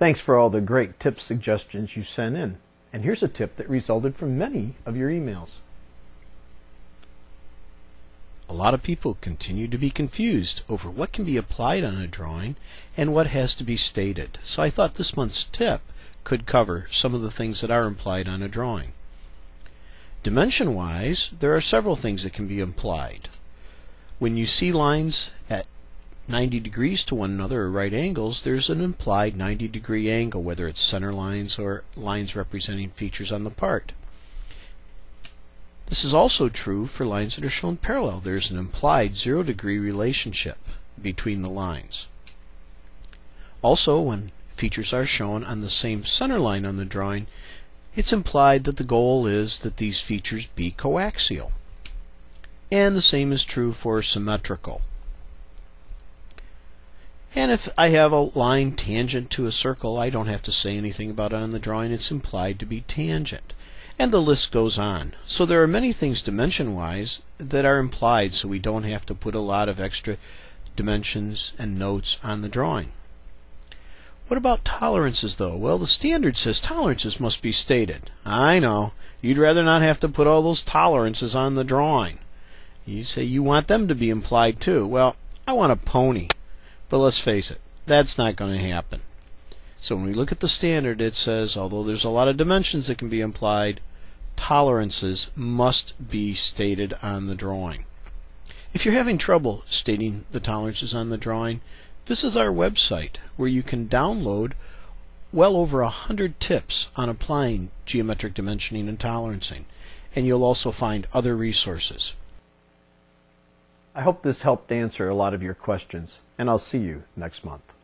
Thanks for all the great tip suggestions you sent in. And here's a tip that resulted from many of your emails. A lot of people continue to be confused over what can be applied on a drawing and what has to be stated. So I thought this month's tip could cover some of the things that are implied on a drawing. Dimension wise, there are several things that can be implied. When you see lines at 90 degrees to one another or right angles, there's an implied 90 degree angle, whether it's center lines or lines representing features on the part. This is also true for lines that are shown parallel. There's an implied zero degree relationship between the lines. Also, when features are shown on the same center line on the drawing, it's implied that the goal is that these features be coaxial. And the same is true for symmetrical. And if I have a line tangent to a circle, I don't have to say anything about it on the drawing. It's implied to be tangent. And the list goes on. So there are many things dimension-wise that are implied, so we don't have to put a lot of extra dimensions and notes on the drawing. What about tolerances, though? Well, the standard says tolerances must be stated. I know. You'd rather not have to put all those tolerances on the drawing. You say you want them to be implied, too. Well, I want a pony. But let's face it, that's not going to happen. So when we look at the standard, it says, although there's a lot of dimensions that can be implied, tolerances must be stated on the drawing. If you're having trouble stating the tolerances on the drawing, this is our website where you can download well over a hundred tips on applying geometric dimensioning and tolerancing. And you'll also find other resources. I hope this helped answer a lot of your questions, and I'll see you next month.